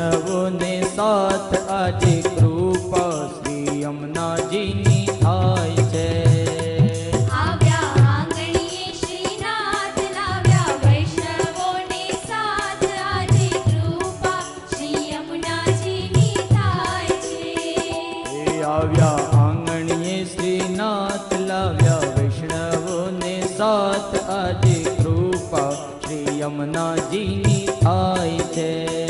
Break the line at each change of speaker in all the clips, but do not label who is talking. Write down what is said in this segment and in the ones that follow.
વૈષ્ણવોને સાથ આજે કૃપા શ્રી અમનાજીની થાય છે.
આવ્યા આંગણીએ શ્રીનાથ લાવ્યા વૈષ્ણવોને સાથ આજે કૃપા શ્રી યમુનાજીની થાય છે.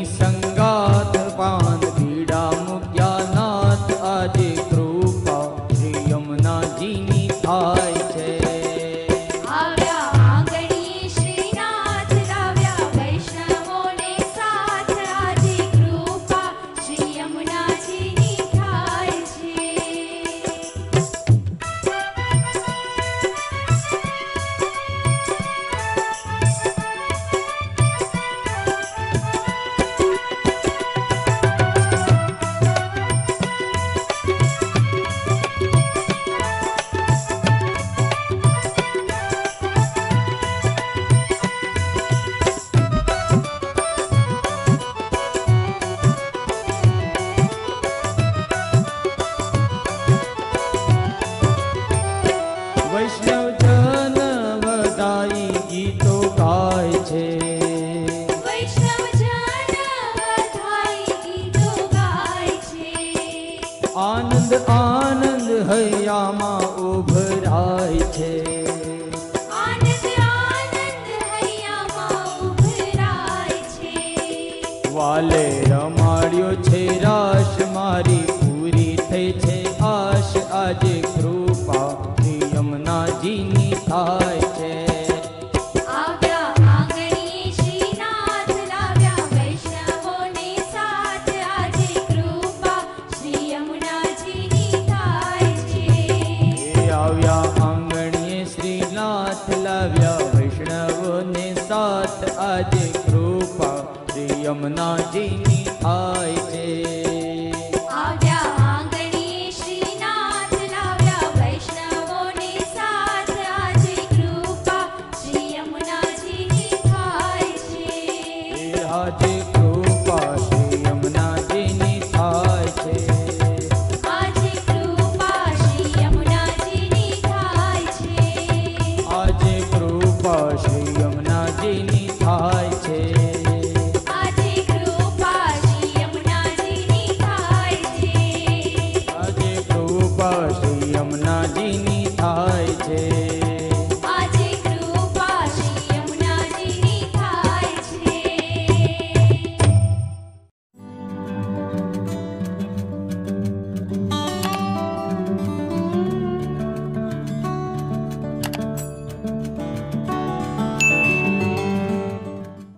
હૈયામાં ઉભરાય છે. વાલે આજે કૃપા શ્રી યમુનાજીની થાય છે.
કૃપા શ્રી યમુનાજીની થાય છે.